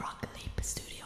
Frog Leap Studio.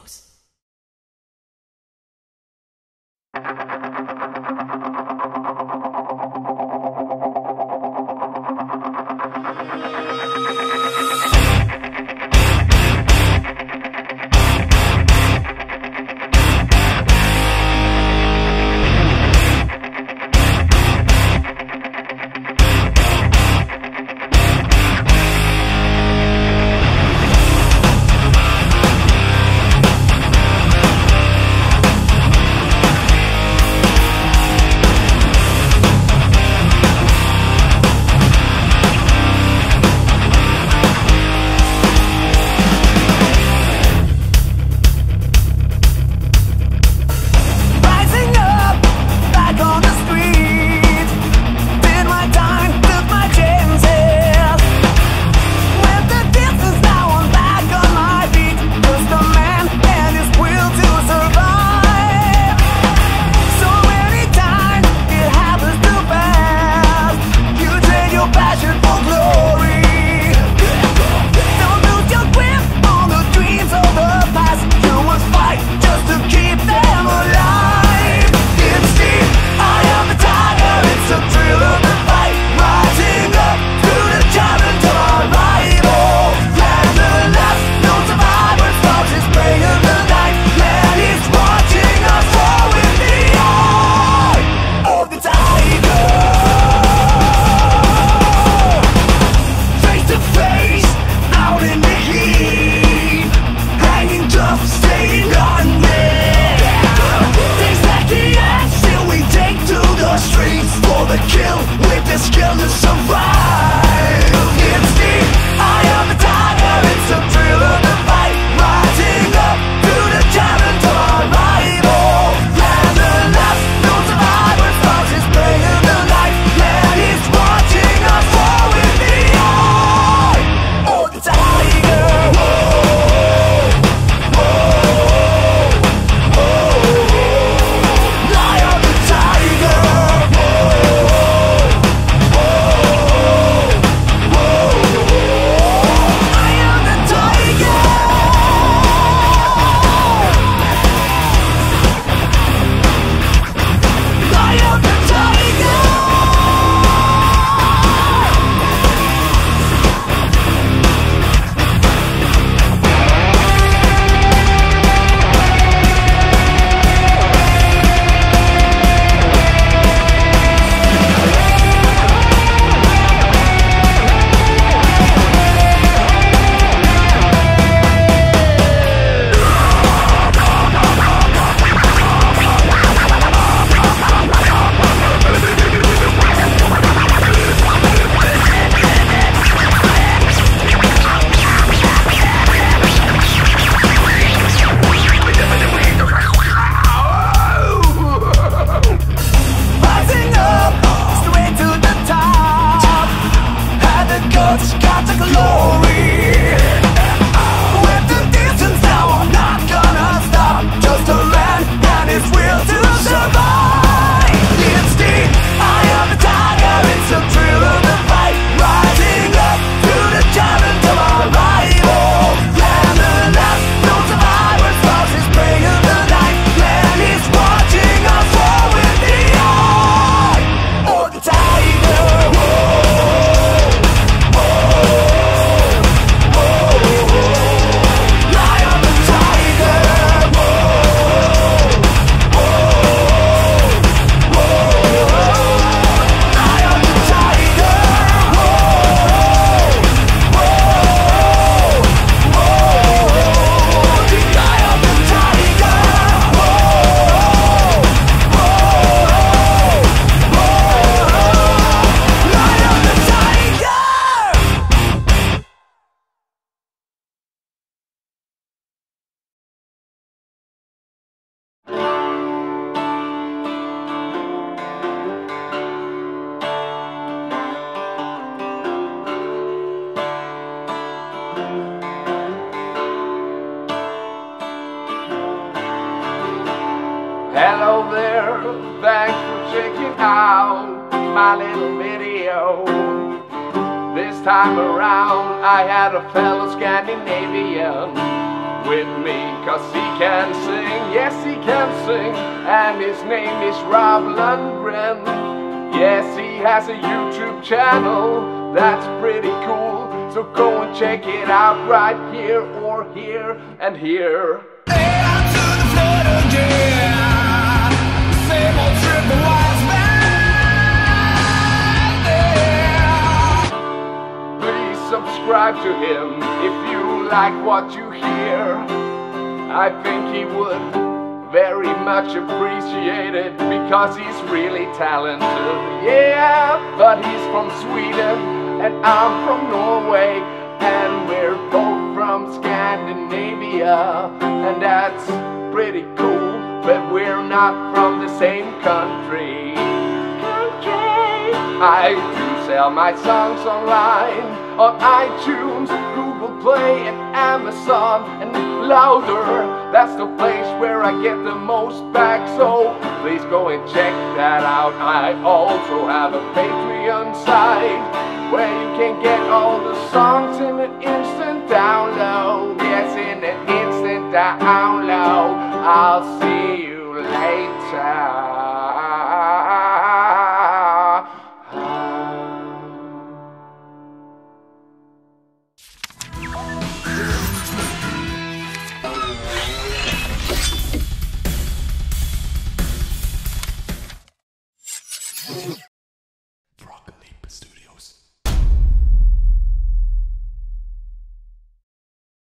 for the kill. With the skill to survive. It's deep, I am a tiger. It's a thrill my little video. This time around, I had a fellow Scandinavian with me, cause he can sing, yes, he can sing, and his name is Rob Lundgren. Yes, he has a YouTube channel, that's pretty cool, so go and check it out right here, or here, and here. Hey, subscribe to him if you like what you hear. I think he would very much appreciate it because he's really talented. Yeah, but he's from Sweden and I'm from Norway and we're both from Scandinavia and that's pretty cool, but we're not from the same country. Country. I sell my songs online on iTunes, Google Play, and Amazon, and Loudr. That's the place where I get the most back. So please go and check that out. I also have a Patreon site where you can get all the songs in an instant download. Yes, in an instant download. I'll see you later.